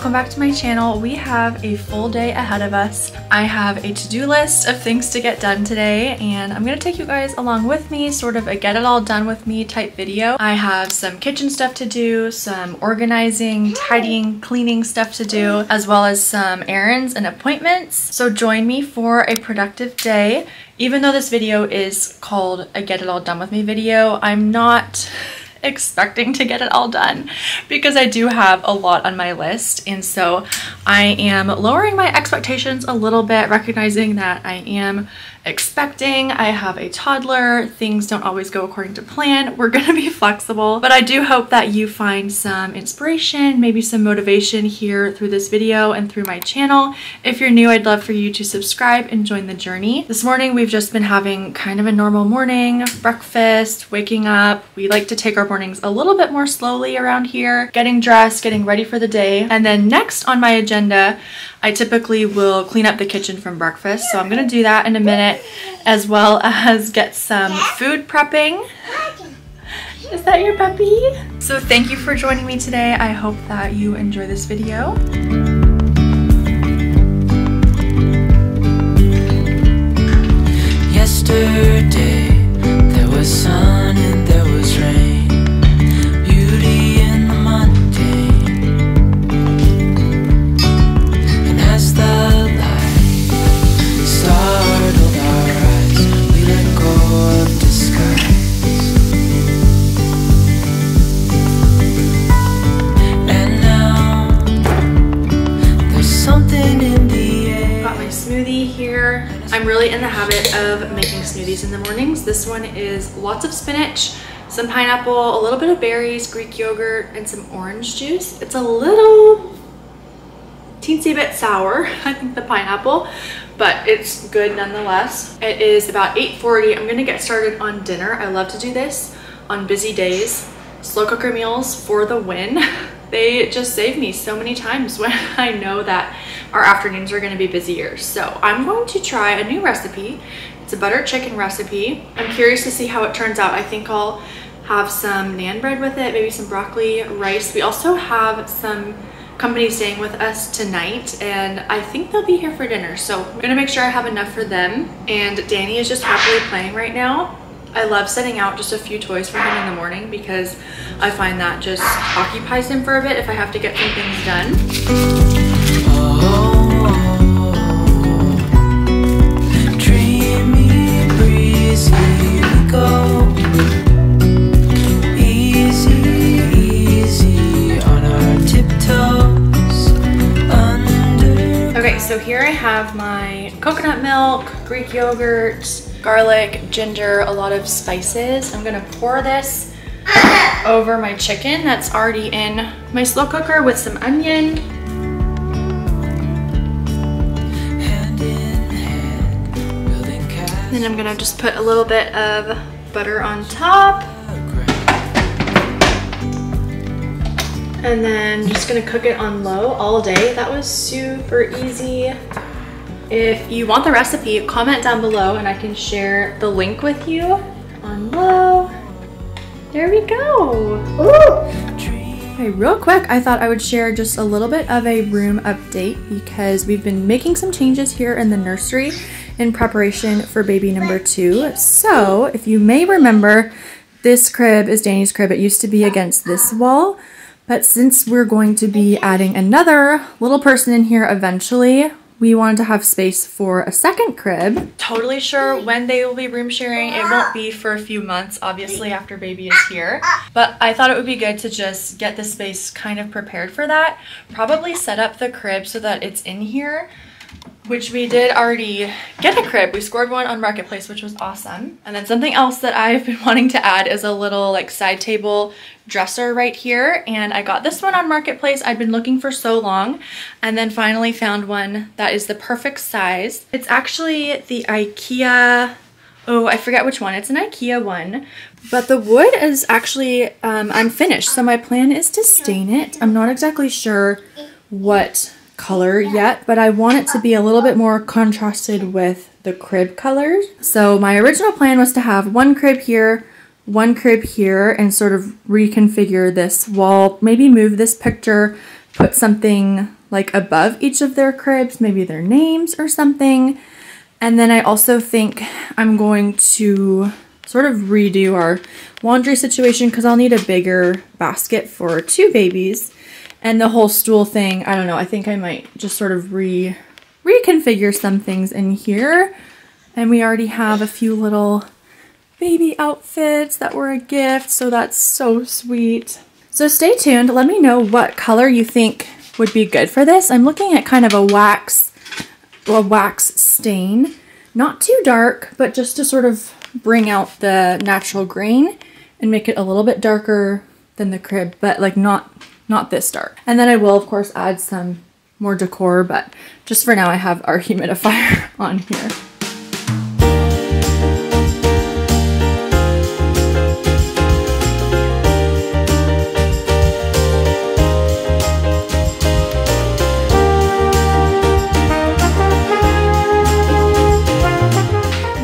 welcome back to my channel. We have a full day ahead of us. I have a to-do list of things to get done today and I'm gonna take you guys along with me, sort of a get it all done with me type video. I have some kitchen stuff to do, some organizing, tidying, cleaning stuff to do, as well as some errands and appointments. So join me for a productive day. Even though this video is called a get it all done with me video, I'm not expecting to get it all done because I do have a lot on my list. And so I am lowering my expectations a little bit recognizing that I am expecting. I have a toddler. Things don't always go according to plan. We're going to be flexible, but I do hope that you find some inspiration, maybe some motivation here through this video and through my channel. If you're new, I'd love for you to subscribe and join the journey. This morning, we've just been having kind of a normal morning, breakfast, waking up. We like to take our mornings a little bit more slowly around here, getting dressed, getting ready for the day. And then next on my agenda, I typically will clean up the kitchen from breakfast, so I'm going to do that in a minute, as well as get some food prepping. Is that your puppy? So thank you for joining me today. I hope that you enjoy this video. Yesterday there was sun one is lots of spinach, some pineapple, a little bit of berries, Greek yogurt, and some orange juice. It's a little teensy bit sour, I think the pineapple, but it's good nonetheless. It is about 8.40. I'm gonna get started on dinner. I love to do this on busy days. Slow cooker meals for the win. They just save me so many times when I know that our afternoons are gonna be busier. So I'm going to try a new recipe. It's a butter chicken recipe. I'm curious to see how it turns out. I think I'll have some naan bread with it, maybe some broccoli, rice. We also have some company staying with us tonight and I think they'll be here for dinner. So I'm gonna make sure I have enough for them. And Danny is just happily playing right now. I love setting out just a few toys for him in the morning because I find that just occupies him for a bit if I have to get some things done. Dreamy, so here I have my coconut milk, Greek yogurt, garlic, ginger, a lot of spices. I'm gonna pour this over my chicken that's already in my slow cooker with some onion, Then I'm gonna just put a little bit of butter on top. And then just gonna cook it on low all day. That was super easy. If you want the recipe, comment down below and I can share the link with you on low. There we go. Okay, real quick, I thought I would share just a little bit of a room update because we've been making some changes here in the nursery in preparation for baby number two. So, if you may remember, this crib is Danny's crib. It used to be against this wall, but since we're going to be adding another little person in here eventually, we wanted to have space for a second crib. Totally sure when they will be room sharing. It won't be for a few months, obviously, after baby is here. But I thought it would be good to just get the space kind of prepared for that. Probably set up the crib so that it's in here which we did already get a crib. We scored one on Marketplace, which was awesome. And then something else that I've been wanting to add is a little like side table dresser right here. And I got this one on Marketplace. I'd been looking for so long and then finally found one that is the perfect size. It's actually the IKEA Oh, I forget which one. It's an IKEA one, but the wood is actually um, unfinished. So my plan is to stain it. I'm not exactly sure what color yet, but I want it to be a little bit more contrasted with the crib colors. So my original plan was to have one crib here, one crib here, and sort of reconfigure this wall, maybe move this picture put something like above each of their cribs, maybe their names or something. And then I also think I'm going to sort of redo our laundry situation because I'll need a bigger basket for two babies. And the whole stool thing, I don't know, I think I might just sort of re reconfigure some things in here. And we already have a few little baby outfits that were a gift, so that's so sweet. So stay tuned. Let me know what color you think would be good for this. I'm looking at kind of a wax, a wax stain. Not too dark, but just to sort of bring out the natural green and make it a little bit darker than the crib, but like not not this dark. And then I will of course add some more decor, but just for now I have our humidifier on here.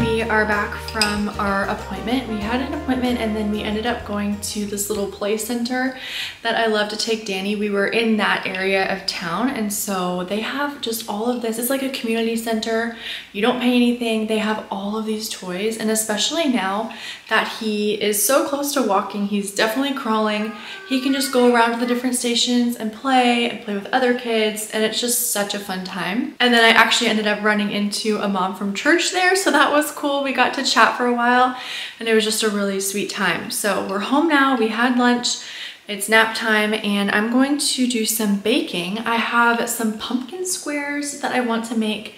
We are back from our appointment. We had an appointment and then we ended up going to this little play center that I love to take Danny. We were in that area of town and so they have just all of this. It's like a community center. You don't pay anything. They have all of these toys and especially now that he is so close to walking, he's definitely crawling. He can just go around to the different stations and play and play with other kids and it's just such a fun time. And then I actually ended up running into a mom from church there so that was cool. We got to chat for a while and it was just a really sweet time. So we're home now, we had lunch, it's nap time and I'm going to do some baking. I have some pumpkin squares that I want to make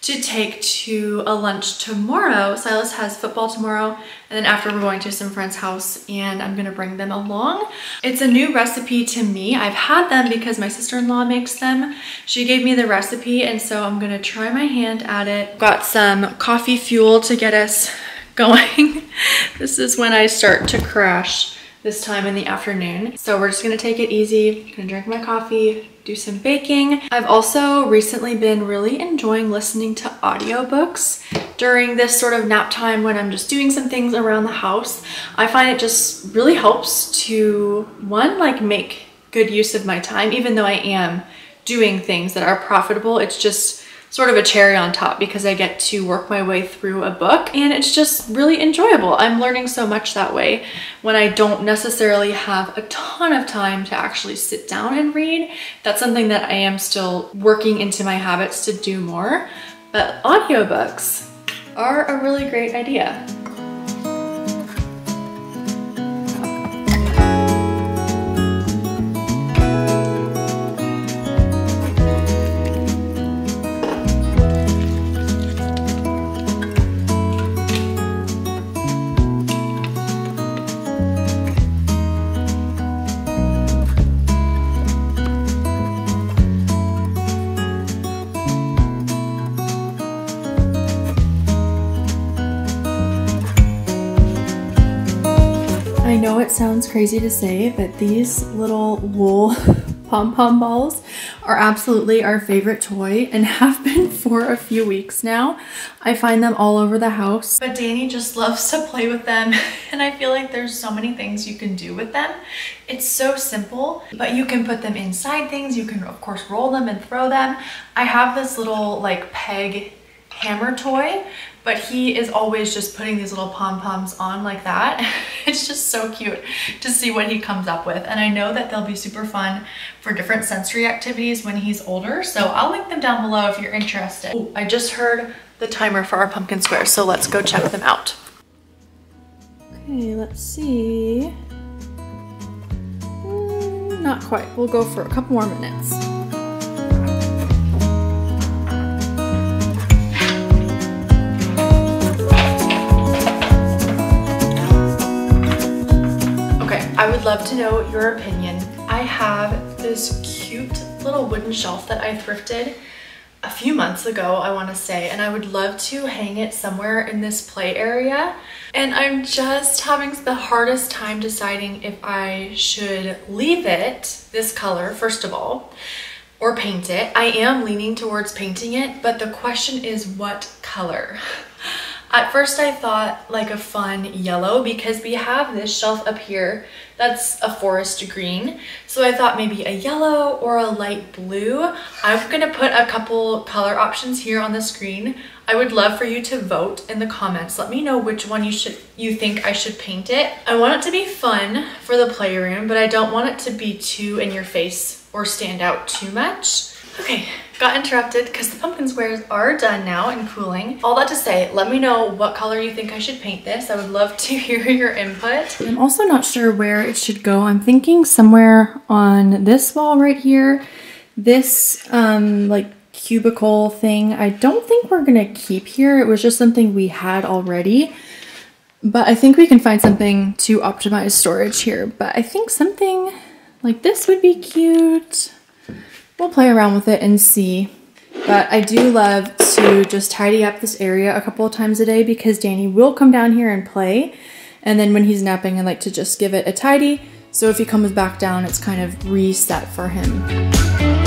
to take to a lunch tomorrow. Silas has football tomorrow and then after we're going to some friend's house and I'm gonna bring them along. It's a new recipe to me. I've had them because my sister-in-law makes them. She gave me the recipe and so I'm gonna try my hand at it. Got some coffee fuel to get us going. this is when I start to crash this time in the afternoon. So we're just gonna take it easy, gonna drink my coffee, do some baking. I've also recently been really enjoying listening to audiobooks during this sort of nap time when I'm just doing some things around the house. I find it just really helps to, one, like make good use of my time, even though I am doing things that are profitable. It's just sort of a cherry on top because I get to work my way through a book and it's just really enjoyable. I'm learning so much that way when I don't necessarily have a ton of time to actually sit down and read. That's something that I am still working into my habits to do more, but audiobooks are a really great idea. Sounds crazy to say, but these little wool pom-pom balls are absolutely our favorite toy and have been for a few weeks now. I find them all over the house. But Danny just loves to play with them and I feel like there's so many things you can do with them. It's so simple, but you can put them inside things. You can of course roll them and throw them. I have this little like peg hammer toy but he is always just putting these little pom-poms on like that. it's just so cute to see what he comes up with. And I know that they'll be super fun for different sensory activities when he's older. So I'll link them down below if you're interested. Ooh, I just heard the timer for our pumpkin squares, so let's go check them out. Okay, let's see. Mm, not quite, we'll go for a couple more minutes. Love to know your opinion. I have this cute little wooden shelf that I thrifted a few months ago, I wanna say, and I would love to hang it somewhere in this play area. And I'm just having the hardest time deciding if I should leave it this color, first of all, or paint it. I am leaning towards painting it, but the question is what color? At first I thought like a fun yellow because we have this shelf up here that's a forest green. So I thought maybe a yellow or a light blue. I'm gonna put a couple color options here on the screen. I would love for you to vote in the comments. Let me know which one you should you think I should paint it. I want it to be fun for the playroom, but I don't want it to be too in your face or stand out too much. Okay, got interrupted because the pumpkin squares are done now and cooling. All that to say, let me know what color you think I should paint this. I would love to hear your input. I'm also not sure where it should go. I'm thinking somewhere on this wall right here. This um, like cubicle thing, I don't think we're gonna keep here. It was just something we had already. But I think we can find something to optimize storage here. But I think something like this would be cute we'll play around with it and see. But I do love to just tidy up this area a couple of times a day because Danny will come down here and play. And then when he's napping, I like to just give it a tidy. So if he comes back down, it's kind of reset for him.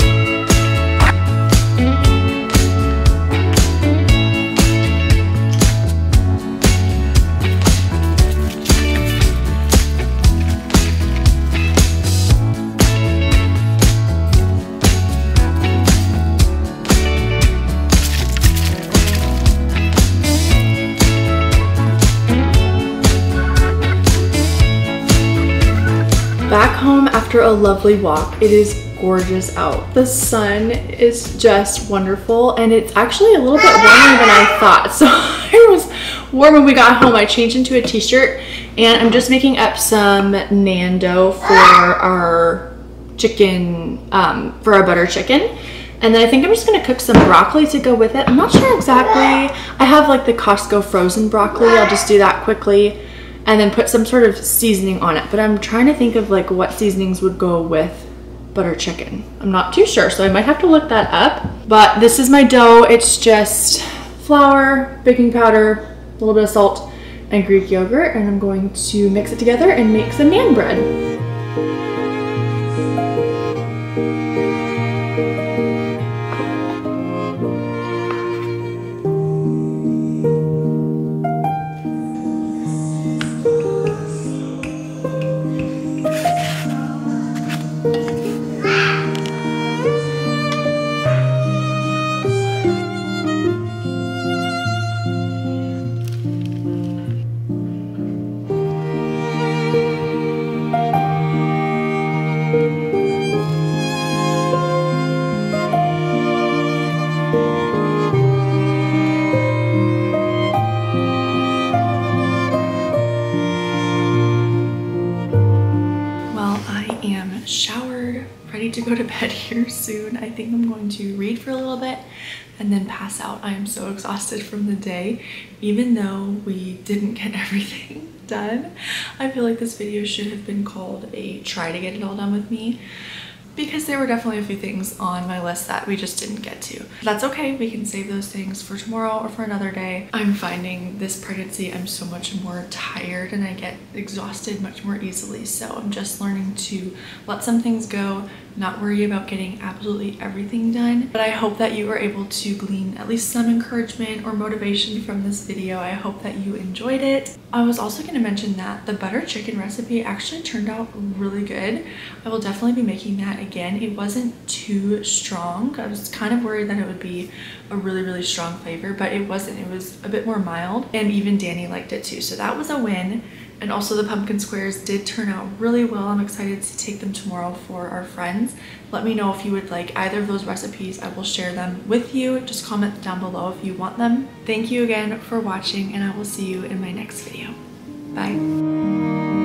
Back home after a lovely walk. It is gorgeous out. The sun is just wonderful and it's actually a little bit warmer than I thought. So it was warm when we got home. I changed into a t-shirt and I'm just making up some naan dough for our chicken, um, for our butter chicken. And then I think I'm just gonna cook some broccoli to go with it. I'm not sure exactly. I have like the Costco frozen broccoli. I'll just do that quickly and then put some sort of seasoning on it. But I'm trying to think of like what seasonings would go with butter chicken. I'm not too sure, so I might have to look that up. But this is my dough. It's just flour, baking powder, a little bit of salt, and Greek yogurt. And I'm going to mix it together and make some naan bread. soon. I think I'm going to read for a little bit and then pass out. I am so exhausted from the day. Even though we didn't get everything done, I feel like this video should have been called a try to get it all done with me because there were definitely a few things on my list that we just didn't get to. That's okay, we can save those things for tomorrow or for another day. I'm finding this pregnancy, I'm so much more tired and I get exhausted much more easily. So I'm just learning to let some things go, not worry about getting absolutely everything done. But I hope that you were able to glean at least some encouragement or motivation from this video. I hope that you enjoyed it. I was also going to mention that the butter chicken recipe actually turned out really good. I will definitely be making that again. It wasn't too strong. I was kind of worried that it would be a really, really strong flavor, but it wasn't. It was a bit more mild and even Danny liked it too. So that was a win. And also the pumpkin squares did turn out really well. I'm excited to take them tomorrow for our friends. Let me know if you would like either of those recipes. I will share them with you. Just comment down below if you want them. Thank you again for watching and I will see you in my next video. Bye.